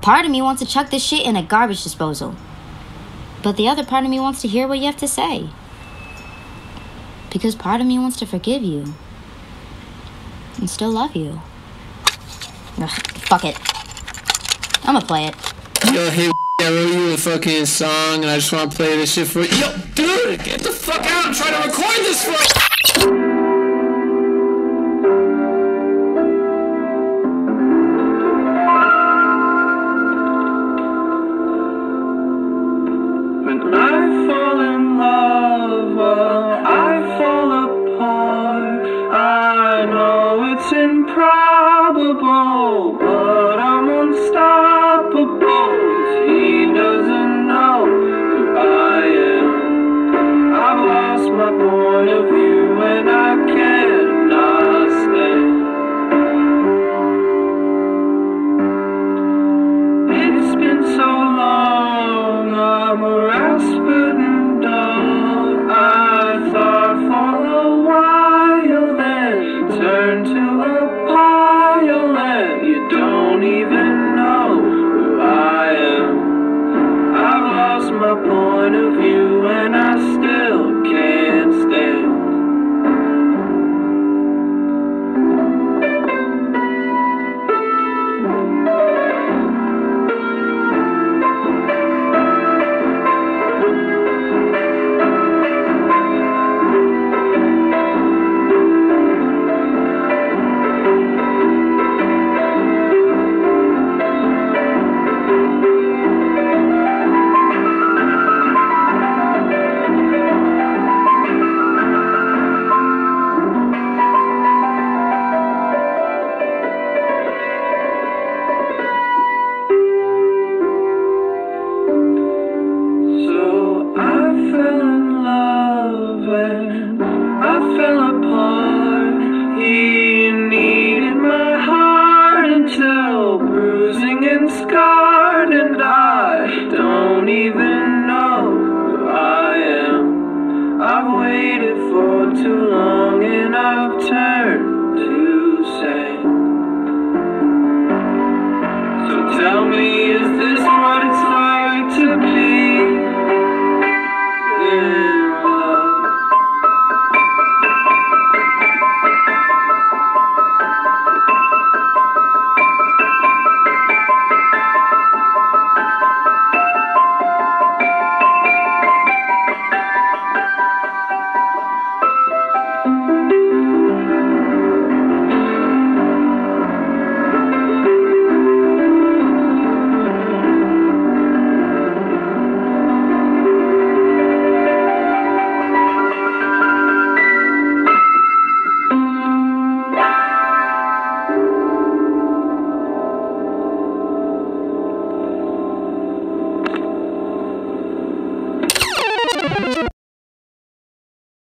Part of me wants to chuck this shit in a garbage disposal. But the other part of me wants to hear what you have to say. Because part of me wants to forgive you. And still love you. Ugh, fuck it. I'm gonna play it. Yo, hey, I wrote you a fucking song and I just want to play this shit for you. Yo, dude, get the fuck out. I'm trying to record this for improbable, of view,